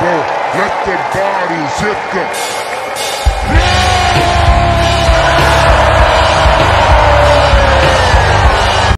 So let the bodies hit the